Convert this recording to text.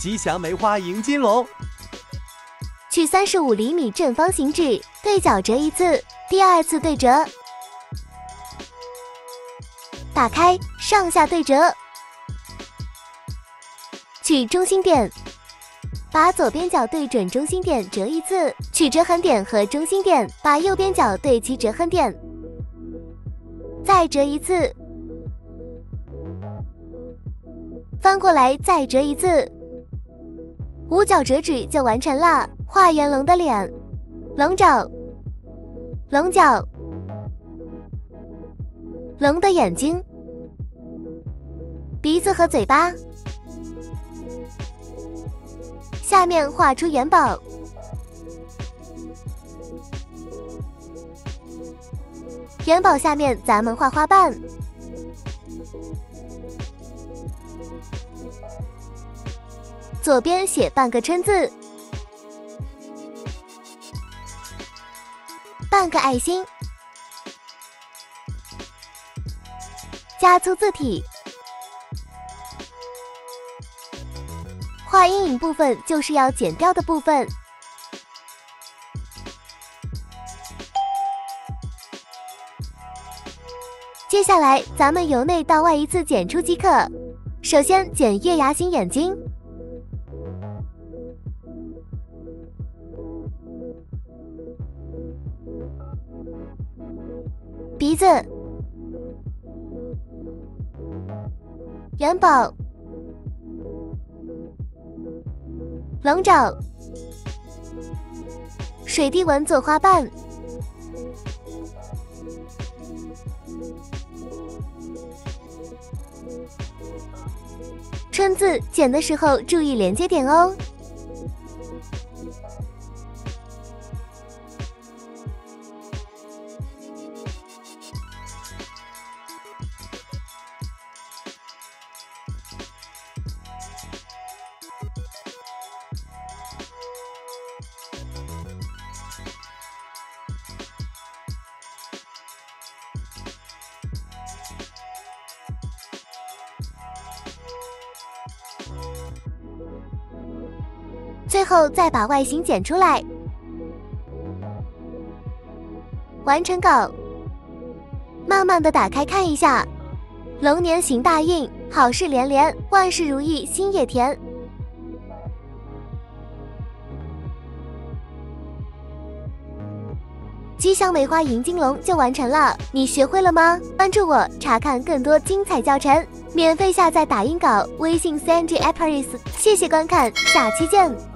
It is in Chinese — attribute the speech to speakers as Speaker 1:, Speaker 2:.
Speaker 1: 吉祥梅花迎金龙。
Speaker 2: 取三十五厘米正方形纸，对角折一次，第二次对折，打开，上下对折，取中心点，把左边角对准中心点折一次，取折痕点和中心点，把右边角对齐折痕点，再折一次，翻过来再折一次，五角折纸就完成了。画圆龙的脸，龙爪，龙角，龙的眼睛，鼻子和嘴巴。下面画出元宝，元宝下面咱们画花瓣，左边写半个春字。半个爱心，加粗字体，画阴影部分就是要剪掉的部分。接下来，咱们由内到外一次剪出即可。首先剪月牙形眼睛。鼻子、元宝、龙爪、水滴纹做花瓣、春字，剪的时候注意连接点哦。最后再把外形剪出来，完成稿。慢慢的打开看一下，龙年行大运，好事连连，万事如意，心也甜。吉祥梅花迎金龙就完成了，你学会了吗？关注我，查看更多精彩教程，免费下载打印稿，微信 CNG a p p a r i s 谢谢观看，下期见。